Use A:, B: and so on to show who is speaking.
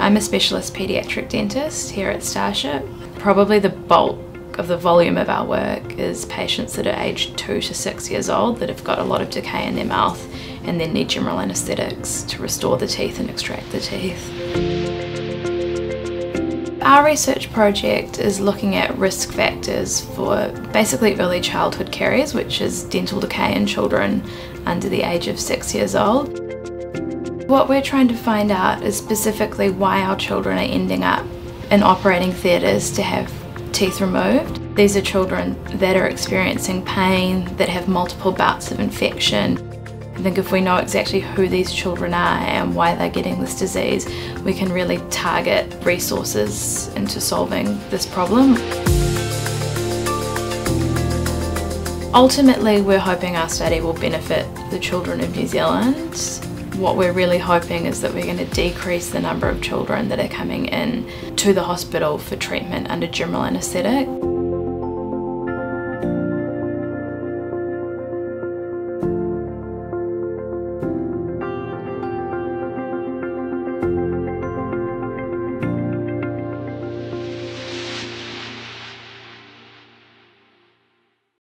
A: I'm a specialist paediatric dentist here at Starship. Probably the bulk of the volume of our work is patients that are aged 2 to 6 years old that have got a lot of decay in their mouth and then need general anaesthetics to restore the teeth and extract the teeth. Our research project is looking at risk factors for basically early childhood caries, which is dental decay in children under the age of 6 years old. What we're trying to find out is specifically why our children are ending up in operating theatres to have teeth removed. These are children that are experiencing pain, that have multiple bouts of infection. I think if we know exactly who these children are and why they're getting this disease, we can really target resources into solving this problem. Ultimately, we're hoping our study will benefit the children of New Zealand what we're really hoping is that we're going to decrease the number of children that are coming in to the hospital for treatment under general anaesthetic.